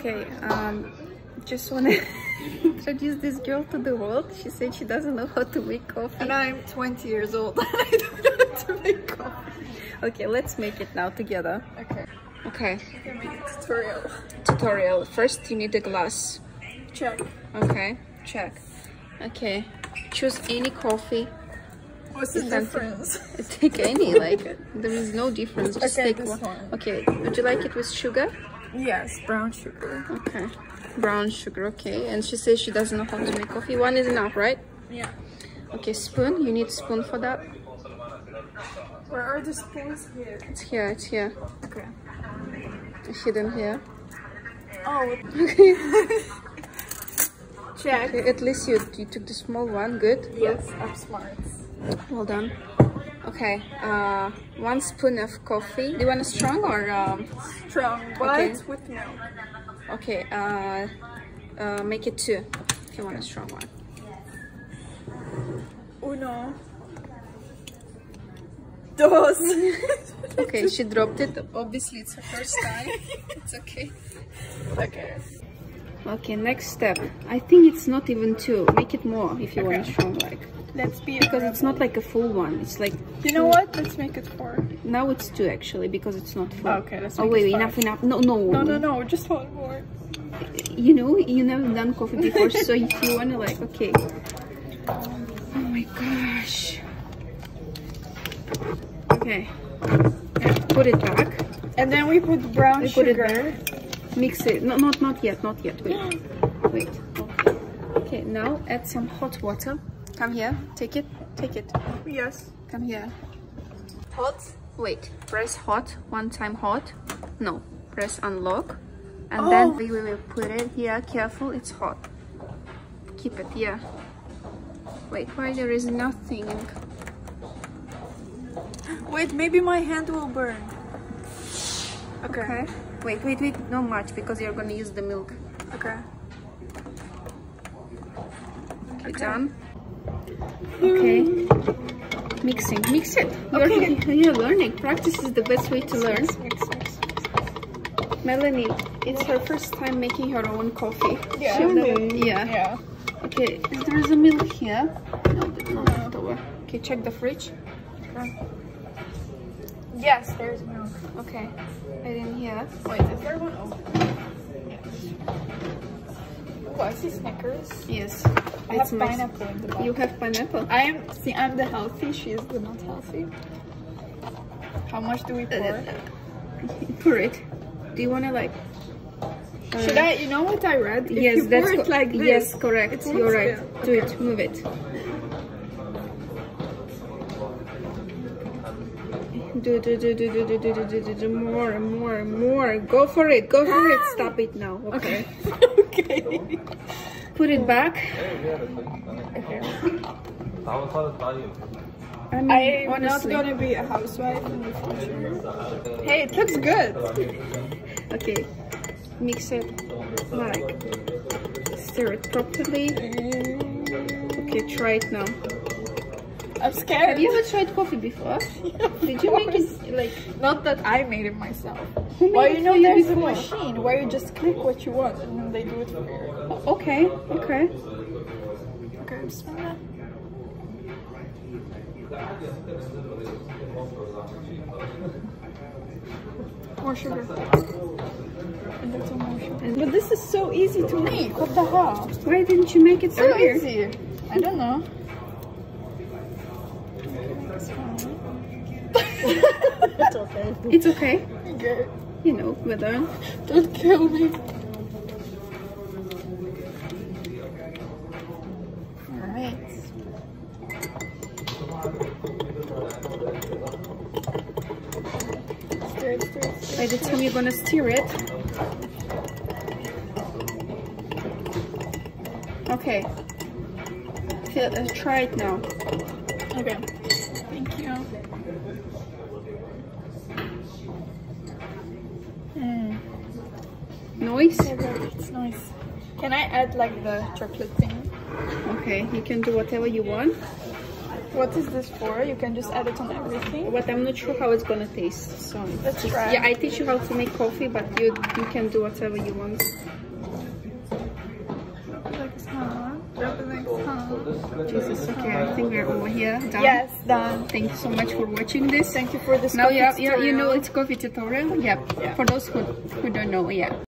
Okay, um, just want to introduce this girl to the world. She said she doesn't know how to make coffee. And I'm 20 years old and I don't know how to make coffee. Okay, let's make it now together. Okay. Okay, Okay, make a tutorial. tutorial. First, you need a glass. Check. Okay, check. Okay, choose any coffee. What's the difference? Take any, like, there is no difference. Just Okay, take one. one. Okay, would you like it with sugar? Yes, brown sugar. Okay, brown sugar, okay. And she says she doesn't know how to make coffee. One is enough, right? Yeah. Okay, spoon. You need spoon for that. Where are the spoons here? It's here, it's here. Okay. Hidden here. Oh, Okay. check. okay at least you, you took the small one. Good. Yes, I'm smart. Well done. Okay, uh, one spoon of coffee. Do you want a strong or, um, Strong, but Okay. with milk. okay, uh, uh, make it two if you want a strong one. Uno. Dos. Okay, she dropped it. Obviously, it's her first time. it's okay. okay. Okay, next step. I think it's not even two. Make it more if you want Okay. strong, like. Let's be Because it's not like a full one. It's like You know what? Let's make it four. now it's two actually because it's not full. Okay, let's Oh make wait, it enough, enough. No, no, No, no, no. Just one more. You know, you never done coffee before, so if you wanna like, okay. Oh my gosh. Okay. Put it back. And then we put brown We put sugar. there. Mix it. No, not not yet. Not yet. Wait. Wait. Okay. Okay. Now add some hot water. Come here. Take it. Take it. Yes. Come here. Hot. Wait. Press hot. One time hot. No. Press unlock. And Oh. then we will put it here. Careful. It's hot. Keep it. here Wait. Why there is nothing? Wait, maybe my hand will burn. Okay. Okay. Wait. Wait. Wait. Not much because you're gonna use the milk. Okay. Okay. Done. Okay. Mixing. Mix it. You're, Okay. you're learning. Practice is the best way to learn. Mix, mix, mix. Melanie, it's her first time making her own coffee. Yeah. Never- yeah. Yeah. Okay, there is a milk here. No, there's. Okay, check the fridge. Okay. Yes, there's milk. Okay, right in here. Wait, is there one open? Yes. Oh, I see Snickers. Yes. I have It's my- pineapple in the box. You have pineapple. I am. See, I'm the healthy. She is the not healthy. How much do we pour? Pour it. Do you wanna like? uh, Should I? You know what I read? If yes, that's it like this. Yes, correct. You're right. spill. Do it. Move it. Do do do do do do do do do do do more more more. Go for it. Go for it. Stop it now. Okay. okay. Put it back. I mean, I'm not honestly. gonna be a housewife in the future. Hey, it looks good. Okay. Mix it like stir it properly. Okay, try it now. I'm scared. Have you ever tried coffee before? Did you make it like Not that I made it myself. Who made Well, it you know, there's a machine where you just click what you want and then they do it for you. Oh, okay, okay. Okay, bismillah. More sugar. And that's more sugar. But this is so easy to make. What the hell? Why didn't you make it So easy. I don't know. It's okay. It's okay. Okay. You know, whether Don't kill me. Alright. Stir it, stir it, stir by the time you're gonna stir it. Okay. Feel, uh, try it now. Okay. Thank you. Mm. Noise. It's nice. Can I add like the chocolate thing? Okay, you can do whatever you want. What is this for? You can just add it on everything. But I'm not sure how it's gonna taste. So Let's try. yeah, I teach you how to make coffee, but you you can do whatever you want. Like huh? Like huh? Jesus, okay, I think we're over here. Done. Yes, done. Thank you so much for watching this. Thank you for this. Now yeah, yeah, you know it's coffee tutorial. Yep. Yeah. For those who who don't know, yeah.